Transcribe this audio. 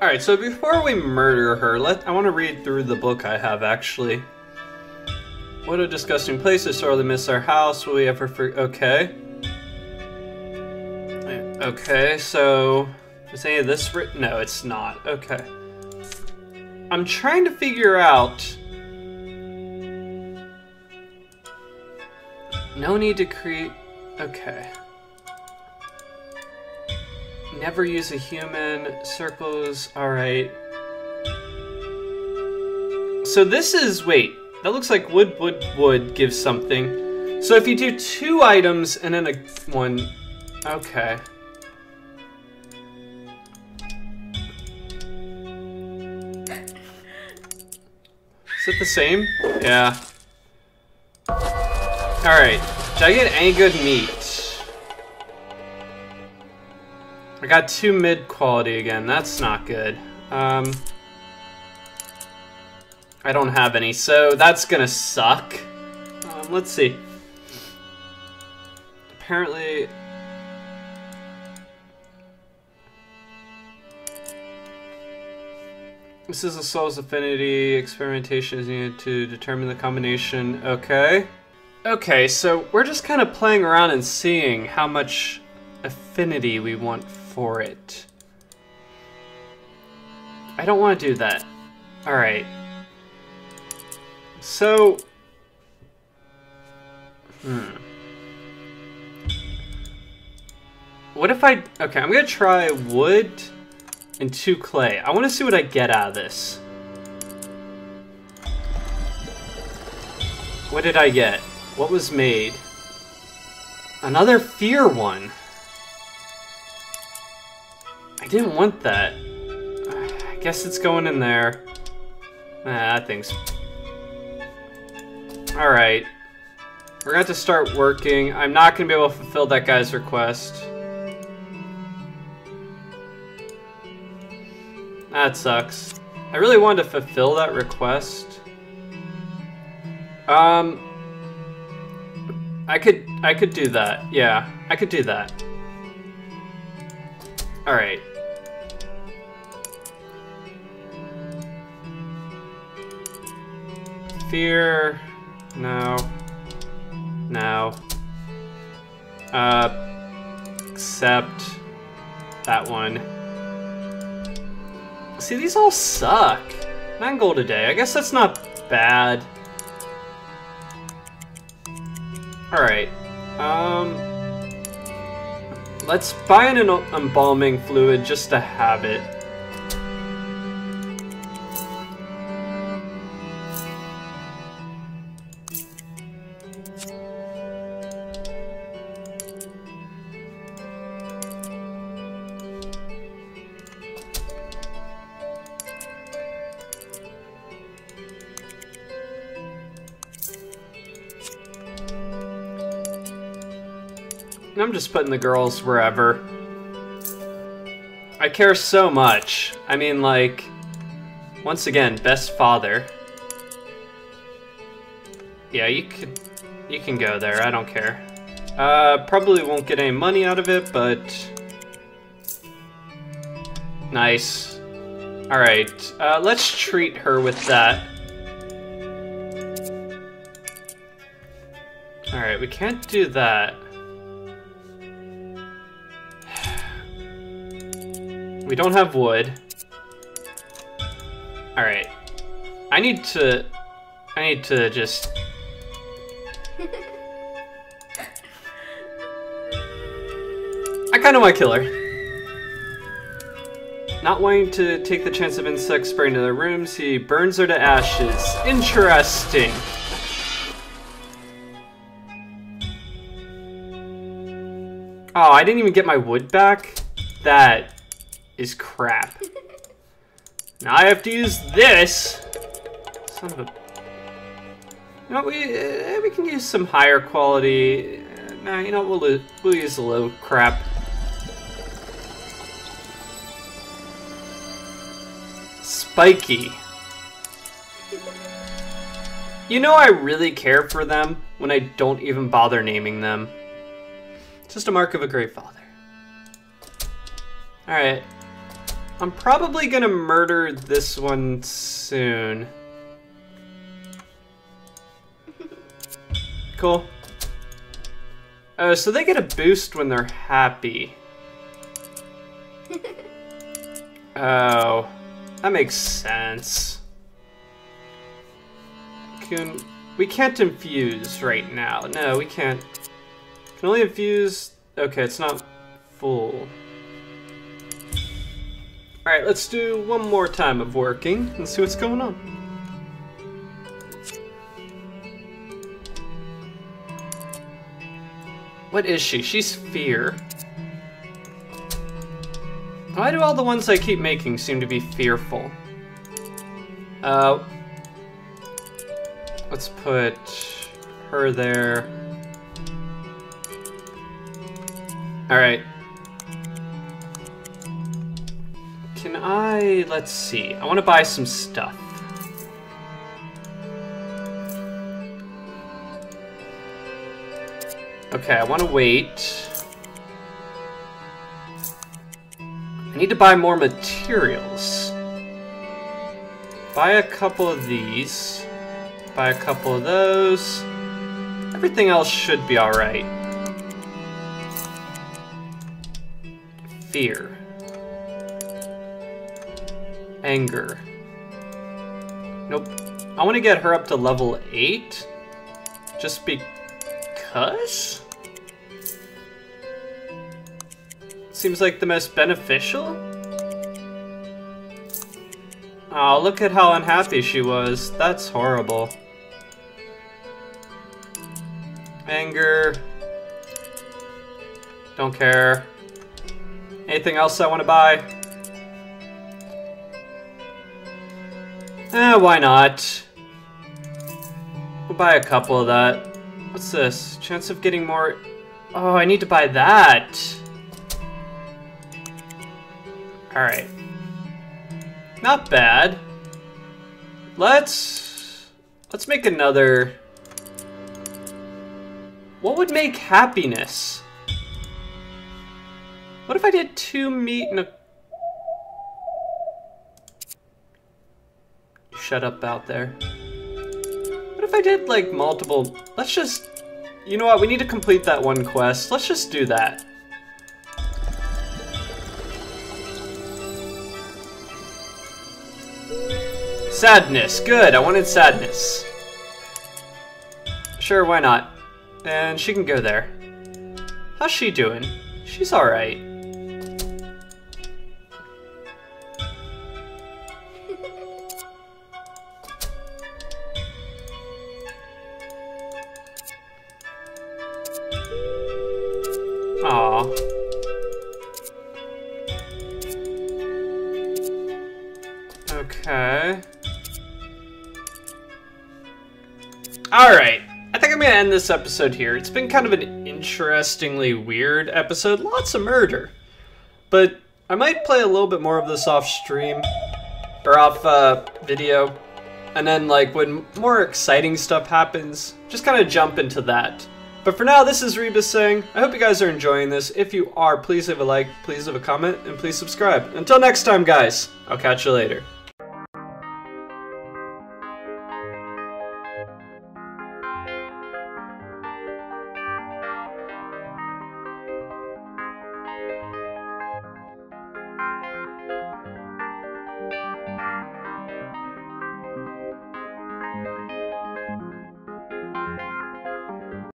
Alright, so before we murder her, let I want to read through the book I have actually. What a disgusting place to sorely miss our house. Will we ever for okay. Okay, so is any of this written? No, it's not. Okay. I'm trying to figure out No need to create okay. Never use a human. Circles, alright. So this is, wait, that looks like wood, wood, wood gives something. So if you do two items and then a one, okay. Is it the same? Yeah. Alright. Did I get any good meat? I got two mid quality again. That's not good. Um, I don't have any, so that's gonna suck. Um, let's see. Apparently... This is a soul's affinity. Experimentation is needed to determine the combination. Okay. Okay, so we're just kind of playing around and seeing how much affinity we want for it. I don't want to do that. Alright. So... Hmm. What if I... Okay, I'm gonna try wood and two clay. I want to see what I get out of this. What did I get? What was made? Another fear one. I didn't want that. I guess it's going in there. Ah, that thing's... Alright. We're gonna have to start working. I'm not gonna be able to fulfill that guy's request. That sucks. I really wanted to fulfill that request. Um... I could, I could do that. Yeah, I could do that. Alright. Fear. No. No. Uh, accept that one. See, these all suck. Nine gold a day. I guess that's not bad. Alright. Um... Let's buy an embalming fluid just to have it. I'm just putting the girls wherever. I care so much. I mean, like, once again, best father. Yeah, you could, you can go there. I don't care. Uh, probably won't get any money out of it, but nice. All right, uh, let's treat her with that. All right, we can't do that. We don't have wood. Alright. I need to... I need to just... I kinda wanna kill her. Not wanting to take the chance of insects spraying into their rooms, he burns her to ashes. Interesting. Oh, I didn't even get my wood back? That is crap. now I have to use this. Son of a... You know, we, uh, we can use some higher quality. Uh, nah, you know, we'll, we'll use the low crap. Spiky. You know I really care for them when I don't even bother naming them. Just a mark of a great father. Alright, I'm probably gonna murder this one soon. Cool. Oh, so they get a boost when they're happy. Oh, that makes sense. Can we can't infuse right now? No, we can't. Can only infuse. Okay, it's not full. All right, let's do one more time of working and see what's going on. What is she? She's fear. Why do all the ones I keep making seem to be fearful? Uh, let's put her there. Alright. I, let's see, I want to buy some stuff. Okay, I want to wait. I need to buy more materials. Buy a couple of these. Buy a couple of those. Everything else should be alright. Fear. Anger. Nope. I want to get her up to level 8. Just because? Seems like the most beneficial? Oh, look at how unhappy she was. That's horrible. Anger. Don't care. Anything else I want to buy? Eh, why not? We'll buy a couple of that. What's this? Chance of getting more... Oh, I need to buy that. Alright. Not bad. Let's... Let's make another... What would make happiness? What if I did two meat and a... Shut up out there. What if I did, like, multiple... Let's just... You know what? We need to complete that one quest. Let's just do that. Sadness, good, I wanted sadness. Sure, why not? And she can go there. How's she doing? She's alright. Okay. Alright, I think I'm gonna end this episode here. It's been kind of an interestingly weird episode, lots of murder. But I might play a little bit more of this off stream, or off uh, video, and then like when more exciting stuff happens, just kind of jump into that. But for now, this is Rebus saying, I hope you guys are enjoying this. If you are, please leave a like, please leave a comment, and please subscribe. Until next time, guys, I'll catch you later.